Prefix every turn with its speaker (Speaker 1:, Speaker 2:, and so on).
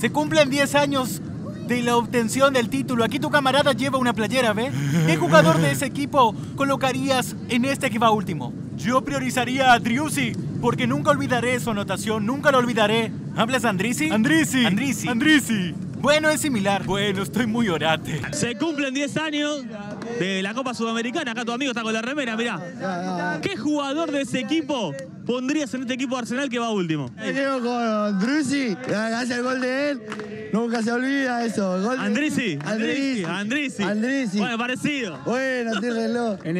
Speaker 1: Se cumplen 10 años de la obtención del título. Aquí tu camarada lleva una playera, ¿ves? ¿Qué jugador de ese equipo colocarías en este que va último? Yo priorizaría a Driussi, porque nunca olvidaré su anotación, nunca lo olvidaré. ¿Hablas Andrisi?
Speaker 2: Andrisi.
Speaker 1: Andrisi.
Speaker 2: Andrisi.
Speaker 1: Bueno, es similar. Bueno, estoy muy orate.
Speaker 3: Se cumplen 10 años de la Copa Sudamericana. Acá tu amigo está con la remera, mirá. ¿Qué jugador de ese equipo pondrías en este equipo de Arsenal que va último?
Speaker 4: Llego con Drusi, hace el gol de él. Nunca se olvida eso. Gol de-
Speaker 3: Andrisi.
Speaker 4: Andrisi.
Speaker 3: Andrisi.
Speaker 4: Andrisi.
Speaker 3: Bueno, parecido.
Speaker 4: Bueno, reloj. En el